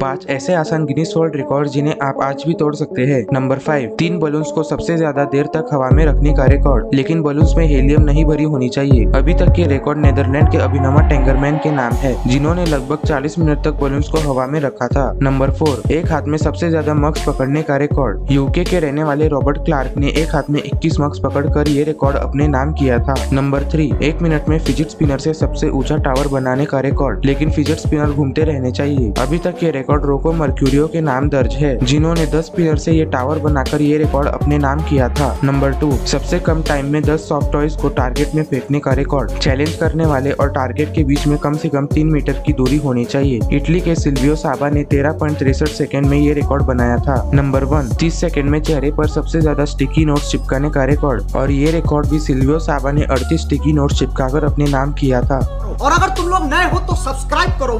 पाँच ऐसे आसान गिनीस वर्ल्ड रिकॉर्ड जिन्हें आप आज भी तोड़ सकते हैं। नंबर फाइव तीन बलून्स को सबसे ज़्यादा देर तक हवा में रखने का रिकॉर्ड लेकिन बलून्स में हेलियम नहीं भरी होनी चाहिए। अभी तक ये रिकॉर्ड नेदरलैंड के अभिनवा टेंगरमैन के नाम है, जिन्होंने लगभग 40 मिनट तक बलून्स को हवा में रखा था। नंबर फोर एक हाथ में सबसे ज़्यादा मग्स पकड़ने का रिकॉर्ड यूके के रहने वाले रॉबर्ट क्लार्क ने एक हाथ में इक्कीस मग्स पकड़कर ये रिकॉर्ड अपने नाम किया था। नंबर थ्री एक मिनट में फिजिट स्पिनर से सबसे ऊँचा टावर बनाने का रिकॉर्ड लेकिन फिजिट स्पिनर घूमते रहने चाहिए। अभी तक ये रिकॉर्ड रोको मर्क्यूरियो के नाम दर्ज है, जिन्होंने 10 स्पिनर से ये टावर बनाकर ये रिकॉर्ड अपने नाम किया था। नंबर टू सबसे कम टाइम में 10 सॉफ्ट टॉयज को टारगेट में फेंकने का रिकॉर्ड चैलेंज करने वाले और टारगेट के बीच में कम से कम तीन मीटर की दूरी होनी चाहिए। इटली के सिल्वियो साबा ने तेरह पॉइंट तिरसठ सेकेंड में ये रिकॉर्ड बनाया था। नंबर वन तीस सेकेंड में चेहरे पर सबसे ज़्यादा स्टिकी नोट चिपकाने का रिकॉर्ड और ये रिकॉर्ड भी सिल्वियो साबा ने अड़तीस स्टिकी नोट चिपकाकर अपने नाम किया था। और अगर तुम लोग नए हो तो सब्सक्राइब करो।